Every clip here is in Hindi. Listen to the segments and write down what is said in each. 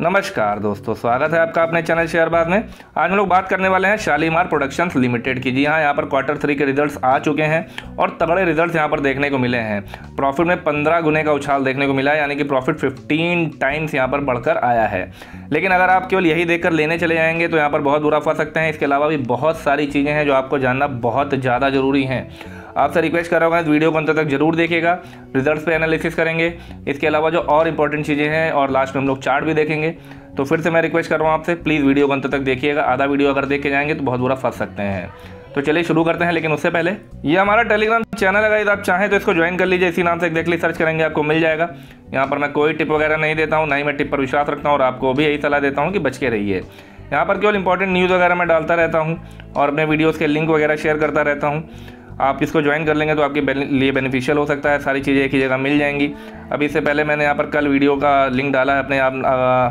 नमस्कार दोस्तों, स्वागत है आपका अपने चैनल शेयरबाज में। आज हम लोग बात करने वाले हैं शालीमार प्रोडक्शंस लिमिटेड की। जी हाँ यहाँ पर क्वार्टर थ्री के रिजल्ट्स आ चुके हैं और तगड़े रिजल्ट्स यहाँ पर देखने को मिले हैं। प्रॉफिट में पंद्रह गुने का उछाल देखने को मिला है, यानी कि प्रॉफिट फिफ्टीन टाइम्स यहाँ पर बढ़कर आया है। लेकिन अगर आप केवल यही देखकर लेने चले जाएँगे तो यहाँ पर बहुत बुरा फंस सकते हैं। इसके अलावा भी बहुत सारी चीज़ें हैं जो आपको जानना बहुत ज़्यादा ज़रूरी हैं। आपसे रिक्वेस्ट कर रहा हूँ इस वीडियो को अंत तक ज़रूर देखेगा रिजल्ट्स पे एनालिसिस करेंगे। इसके अलावा जो और इंपॉर्टेंट चीज़ें हैं, और लास्ट में हम लोग चार्ट भी देखेंगे। तो फिर से मैं रिक्वेस्ट कर रहा हूँ आपसे प्लीज़ वीडियो को अंत तक देखिएगा। आधा वीडियो अगर देख के जाएँगे तो बहुत बुरा फंस सकते हैं। तो चलिए शुरू करते हैं, लेकिन उससे पहले, ये हमारा टेलीग्राम चैनल है आप चाहें तो इसको ज्वाइन कर लीजिए, इसी नाम से एग्जैक्टली सर्च करेंगे, आपको मिल जाएगा। यहाँ पर मैं कोई टिप वगैरह नहीं देता हूँ, ना ही मैं टिप पर विश्वास रखता हूँ, और आपको भी यही सलाह देता हूँ कि बच के रहिए। यहाँ पर केवल इंपॉर्टेंट न्यूज़ वगैरह मैं डालता रहता हूँ, और अपने वीडियोज़ के लिंक वगैरह शेयर करता रहता हूँ। आप इसको ज्वाइन कर लेंगे तो आपके लिए बेनिफिशियल हो सकता है, सारी चीज़ें एक ही जगह मिल जाएँगी। अभी इससे पहले मैंने यहाँ पर कल वीडियो का लिंक डाला है, अपने आप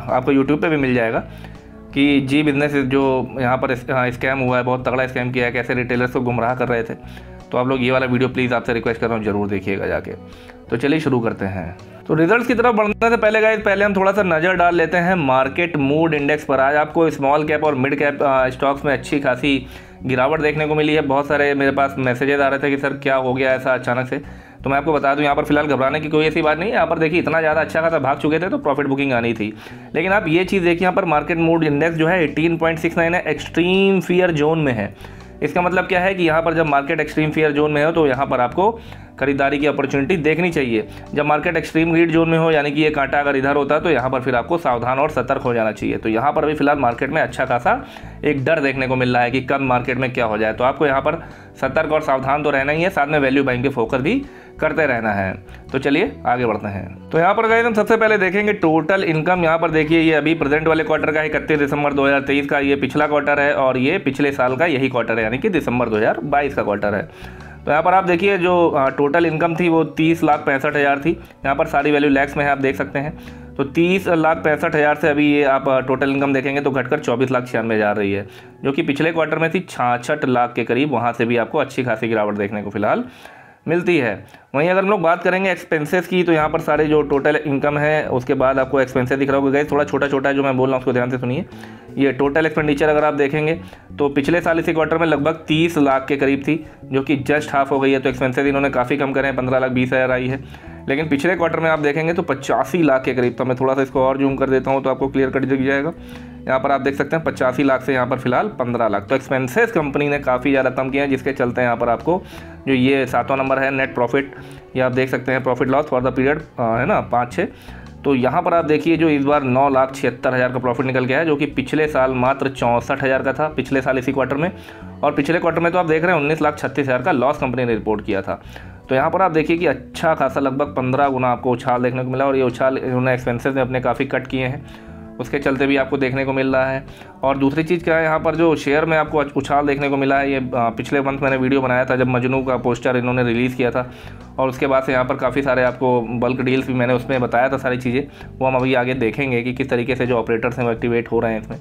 आपको यूट्यूब पर भी मिल जाएगा कि जी बिज़नेस जो यहाँ पर स्कैम हुआ है, बहुत तगड़ा स्कैम किया है, कैसे रिटेलर्स को गुमराह कर रहे थे। तो आप लोग ये वाला वीडियो प्लीज़ आपसे रिक्वेस्ट कर रहा हूँ, ज़रूर देखिएगा जाके। तो चलिए शुरू करते हैं। तो रिजल्ट्स की तरफ़ बढ़ने से पहले गाइज़ पहले हम थोड़ा सा नज़र डाल लेते हैं मार्केट मूड इंडेक्स पर। आज आपको स्मॉल कैप और मिड कैप स्टॉक्स में अच्छी खासी गिरावट देखने को मिली है। बहुत सारे मेरे पास मैसेजेज आ रहे थे कि, सर, क्या हो गया ऐसा अचानक से? तो मैं आपको बता दूँ, यहाँ पर फ़िलहाल घबराने की कोई ऐसी बात नहीं है। यहाँ पर देखिए, इतना ज़्यादा अच्छा खासा भाग चुके थे तो प्रॉफिट बुकिंग आनी थी। लेकिन आप ये चीज़ देखिए, यहाँ पर मार्केट मूड इंडेक्स जो है एटीन है। एक्सट्रीम फियर जोन में है। इसका मतलब क्या है कि यहाँ पर जब मार्केट एक्सट्रीम फेयर जोन में हो तो यहाँ पर आपको खरीदारी की अपॉर्चुनिटी देखनी चाहिए। जब मार्केट एक्सट्रीम ग्रीड जोन में हो, यानी कि ये कांटा अगर इधर होता है तो यहाँ पर फिर आपको सावधान और सतर्क हो जाना चाहिए। तो यहाँ पर भी फ़िलहाल मार्केट में अच्छा खासा एक डर देखने को मिल रहा है कि कब मार्केट में क्या हो जाए। तो आपको यहाँ पर सतर्क और सावधान तो रहना ही है, साथ में वैल्यू बाइंग के फोकस भी करते रहना है। तो चलिए, आगे बढ़ते हैं। तो यहाँ पर गए हम सबसे पहले देखेंगे टोटल इनकम यहाँ पर देखिए, ये अभी प्रेजेंट वाले क्वार्टर का इकतीस दिसंबर 2023 का ये पिछला क्वार्टर है और ये पिछले साल का यही क्वार्टर है, यानी कि दिसंबर 2022 का क्वार्टर है। तो यहाँ पर आप देखिए, जो टोटल इनकम थी वो तीस लाख पैंसठ हज़ार थी। यहाँ पर सारी वैल्यू लैक्स में है, आप देख सकते हैं। तो तीस लाख पैंसठ हज़ार से अभी ये आप टोटल इनकम देखेंगे तो घटकर चौबीस लाख छियानवे हज़ार रही है, जो कि पिछले क्वार्टर में थी छाछठ लाख के करीब। वहाँ से भी आपको अच्छी खासी गिरावट देखने को फ़िलहाल मिलती है। वहीं अगर हम लोग बात करेंगे एक्सपेंसेस की तो यहाँ पर सारे जो टोटल इनकम है, उसके बाद आपको एक्सपेंसेस दिख रहा होगा। थोड़ा छोटा छोटा जो मैं बोल रहा हूँ, उसको ध्यान से सुनिए। ये टोटल एक्सपेंडिचर अगर आप देखेंगे तो पिछले साल इसी क्वार्टर में लगभग तीस लाख के करीब थी, जो कि जस्ट हाफ़ हो गई है। तो एक्सपेंसेस इन्होंने काफ़ी कम करे हैं, पंद्रह लाख, बीस हज़ार आई है। लेकिन पिछले क्वार्टर में आप देखेंगे तो पचासी लाख के करीब तो मैं थोड़ा सा इसको और जूम कर देता हूँ तो आपको क्लियर कट दिख जाएगा। यहाँ पर आप देख सकते हैं, पचासी लाख से यहाँ पर फ़िलहाल पंद्रह लाख। तो एक्सपेंसेस कंपनी ने काफ़ी ज़्यादा कम किया है, जिसके चलते यहाँ पर आपको जो ये सातवां नंबर है नेट प्रॉफिट ये आप देख सकते हैं profit loss for the period है ना, पाँच छः। तो यहाँ पर आप देखिए, जो इस बार नौ लाख छिहत्तर हज़ार का प्रॉफिट निकल गया है, जो कि पिछले साल मात्र चौंसठ हज़ार का था, पिछले साल इसी क्वार्टर में। और पिछले क्वार्टर में तो आप देख रहे हैं, उन्नीस लाख छत्तीस हज़ार का लॉस कंपनी ने रिपोर्ट किया था। तो यहाँ पर आप देखिए कि अच्छा खासा लगभग पंद्रह गुना आपको उछाल देखने को मिला, और ये उछाल इन्होंने एक्सपेंसेस में अपने काफ़ी कट किए हैं। उसके चलते भी आपको देखने को मिल रहा है। और दूसरी चीज़ क्या है, यहाँ पर जो शेयर में आपको उछाल देखने को मिला है, ये पिछले मंथ मैंने वीडियो बनाया था जब मजनू का पोस्टर इन्होंने रिलीज़ किया था। और उसके बाद से यहाँ पर काफ़ी सारे आपको बल्क डील्स भी मैंने उसमें बताया था सारी चीज़ें। वो हम अभी आगे देखेंगे कि किस तरीके से जो ऑपरेटर्स हैं वो एक्टिवेट हो रहे हैं इसमें।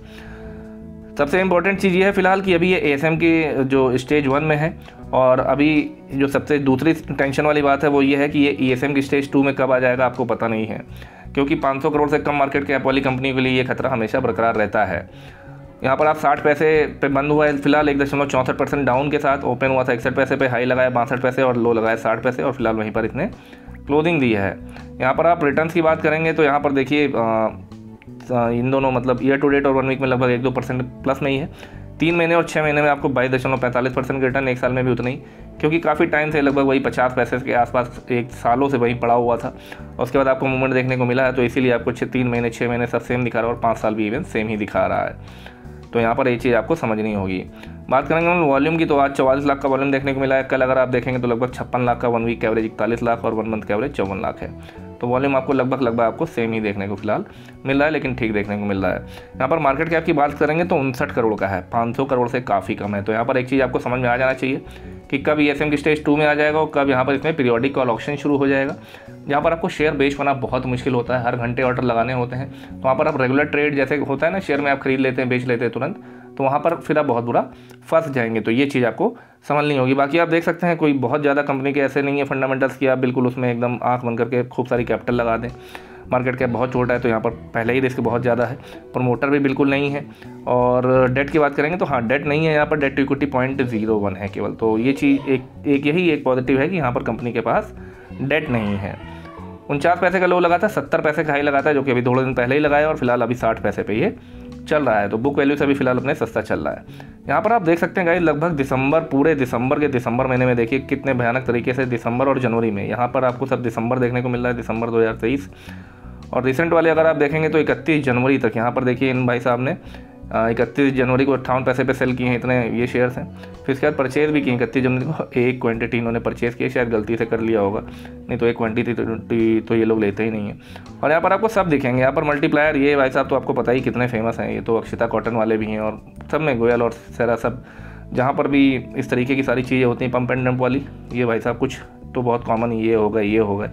सबसे इम्पोर्टेंट चीज़ ये है फ़िलहाल कि अभी ये ए की जो स्टेज वन में है, और अभी जो सबसे दूसरी टेंशन वाली बात है वो ये है कि ये ईएसएम की स्टेज टू में कब आ जाएगा आपको पता नहीं है। क्योंकि 500 करोड़ से कम मार्केट कैप वाली कंपनी के लिए ये खतरा हमेशा बरकरार रहता है। यहाँ पर आप 60 पैसे पे बंद हुआ है, फ़िलहाल एक दशमलव चौंसठ परसेंट डाउन के साथ ओपन हुआ था, इकसठ पैसे पे हाई लगाया, बासठ पैसे और लो लगाया, साठ पैसे और फ़िलहाल वहीं पर इसने क्लोजिंग दी है। यहाँ पर आप रिटर्न की बात करेंगे तो यहाँ पर देखिए इन दोनों मतलब ईयर टू डेट और वन वीक में लगभग एक दो परसेंट प्लस में ही है। तीन महीने और छः महीने में आपको बाईस दशमलव पैंतालीस परसेंट रिटर्न एक साल में भी उतना। ही क्योंकि काफ़ी टाइम से लगभग वही पचास पैसे के आसपास एक सालों से वहीं पड़ा हुआ था। उसके बाद आपको मूवमेंट देखने को मिला है तो इसीलिए आपको छः तीन महीने छः महीने सब सेम दिखा रहा है और पाँच साल भी इवन सेम ही दिखा रहा है। तो यहाँ पर ये चीज़ आपको समझनी होगी। बात करेंगे हम वॉल्यूम की तो आज चौवालीस लाख का वॉल्यूम देखने को मिला है। कल अगर आप देखेंगे तो लगभग छप्पन लाख का वन वीक एवरेज इकतालीस लाख और वन मंथ का एवरेज चौवन लाख है। तो वॉल्यूम आपको लगभग लगभग आपको सेम ही देखने को फ़िलहाल मिल रहा है, लेकिन ठीक देखने को मिल रहा है। यहाँ पर मार्केट कैप की बात करेंगे तो उनसठ करोड़ का है, पाँच सौ करोड़ से काफ़ी कम है। तो यहाँ पर एक चीज़ आपको समझ में आ जाना चाहिए कि कब ईएसएम की स्टेज टू में आ जाएगा और कब यहाँ पर इसमें पीरियोडिक कॉल ऑप्शन शुरू हो जाएगा। जहाँ पर आपको शेयर बेच पाना बहुत मुश्किल होता है, हर घंटे ऑर्डर लगाने होते हैं। तो वहाँ पर आप रेगुलर ट्रेड जैसे होता है ना शेयर में आप खरीद लेते हैं, बेच लेते हैं तुरंत। तो वहाँ पर फिर आप बहुत बुरा फंस जाएँगे। तो ये चीज़ आपको समझनी होगी। बाकी आप देख सकते हैं कोई बहुत ज़्यादा कंपनी के ऐसे नहीं है फंडामेंटल्स की आप बिल्कुल उसमें एकदम आँख बंद करके खूब सारी कैपिटल लगा दें। मार्केट कैप बहुत छोटा है तो यहाँ पर पहले ही रिस्क बहुत ज़्यादा है। प्रमोटर भी बिल्कुल नहीं है। और डेट की बात करेंगे तो हाँ डेट नहीं है यहाँ पर debt to equity point zero one है केवल। तो ये चीज़ एक एक यही एक पॉजिटिव है कि यहाँ पर कंपनी के पास डेट नहीं है। उनचास पैसे का लो लगा था, सत्तर पैसे का हाई लगा था, जो कि अभी थोड़े दिन पहले ही लगाया और फ़िलहाल अभी साठ पैसे पे ये चल रहा है तो बुक वैल्यू से भी फ़िलहाल अपने सस्ता चल रहा है। यहाँ पर आप देख सकते हैं गाइस लगभग दिसंबर, पूरे दिसंबर के दिसंबर महीने में देखिए कितने भयानक तरीके से दिसंबर और जनवरी में। यहाँ पर आपको सब दिसंबर देखने को मिल रहा है, दिसंबर दो हज़ार तेईस। और रिसेंट वाले अगर आप देखेंगे तो इकतीस जनवरी तक यहाँ पर देखिए इन भाई साहब ने इकतीस जनवरी को अट्ठावन पैसे पे सेल किए हैं इतने ये शेयर्स हैं। फिर इसके बाद परचेज़ भी किए हैं इकतीस जनवरी को। एक क्वांटिटी इन्होंने परचेज़ किया शायद गलती से कर लिया होगा। नहीं तो एक क्वांटिटी तो, तो ये लोग लेते ही नहीं है। और यहाँ पर आपको सब दिखेंगे। यहाँ पर मल्टीप्लायर ये भाई साहब तो आपको पता ही कितने फ़ेमस हैं। ये तो अक्षिता कॉटन वाले भी हैं और सब में गोयल और सरा सब। जहाँ पर भी इस तरीके की सारी चीज़ें होती हैं पंप एंड डंप वाली ये भाई साहब कुछ तो बहुत कॉमन ये होगा ये होगा।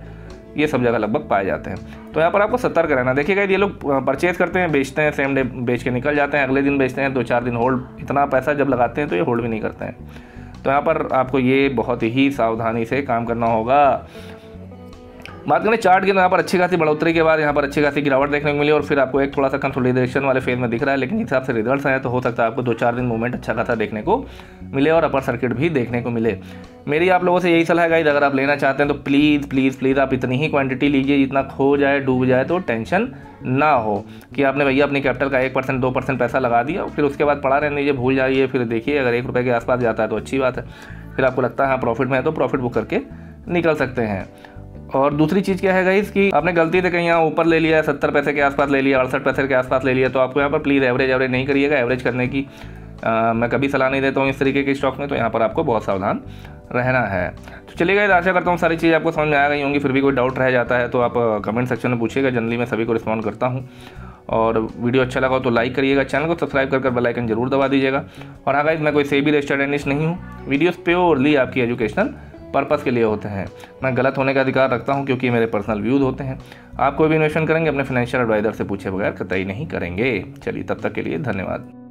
ये सब जगह लगभग पाए जाते हैं। तो यहाँ पर आपको सतर्क रहना। देखिएगा ये लोग परचेज करते हैं, बेचते हैं सेम डे बेच के निकल जाते हैं, अगले दिन बेचते हैं दो चार दिन होल्ड इतना पैसा जब लगाते हैं तो ये होल्ड भी नहीं करते हैं। तो यहाँ पर आपको ये बहुत ही सावधानी से काम करना होगा। बात करें चार्ट की तो यहाँ पर अच्छी खासी बढ़ोतरी के बाद यहाँ पर अच्छी खासी गिरावट देखने को मिली और फिर आपको एक थोड़ा सा कंसोलिडेशन वाले फ़ेज़ में दिख रहा है, लेकिन हिसाब से रिजल्ट्स आए तो हो सकता है आपको दो चार दिन मूवमेंट अच्छा खासा देखने को मिले और अपर सर्किट भी देखने को मिले। मेरी आप लोगों से यही सलाह है अगर आप लेना चाहते हैं तो प्लीज़ प्लीज़ प्लीज़ आप इतनी ही क्वांटिटी लीजिए, जितना खो जाए, डूब जाए तो टेंशन ना हो कि आपने भैया अपनी कैपिटल का एक परसेंट दो परसेंट पैसा लगा दिया फिर उसके बाद पड़ा रहने दीजिए, भूल जाइए, फिर देखिए, अगर एक रुपये के आसपास जाता है तो अच्छी बात है। फिर आपको लगता है हाँ प्रॉफिट में है तो प्रॉफिट बुक करके निकल सकते हैं। और दूसरी चीज़ क्या है गाइस कि आपने गलती से कहीं यहाँ ऊपर ले लिया है सत्तर पैसे के आसपास ले लिया अड़सठ पैसे के आसपास ले लिया तो आपको यहाँ पर प्लीज़ एवरेज एवरेज नहीं करिएगा एवरेज करने की आ, मैं कभी सलाह नहीं देता हूँ इस तरीके के स्टॉक में तो यहाँ पर आपको बहुत सावधान रहना है। तो चलिए गाइस आशा करता हूँ सारी चीज़ आपको समझ में आ गई होंगी फिर भी कोई डाउट रह जाता है तो आप कमेंट सेक्शन में पूछिएगा जनरली मैं सभी को रिस्पॉन्ड करता हूँ। और वीडियो अच्छा लगा हो तो लाइक करिएगा चैनल को सब्सक्राइब कर बेल आइकन ज़रूर दबा दीजिएगा। और हाँ गाइस मैं कोई सेबी रजिस्टर्ड नहीं हूँ वीडियोज़ प्योरली आपकी एजुकेशनल पर्पज़ के लिए होते हैं। मैं गलत होने का अधिकार रखता हूँ क्योंकि मेरे पर्सनल व्यूज़ होते हैं। आप कोई भी इन्वेस्टमेंट करेंगे, अपने फाइनेंशियल एडवाइज़र से पूछे बगैर कतई नहीं करेंगे। चलिए, तब तक के लिए धन्यवाद।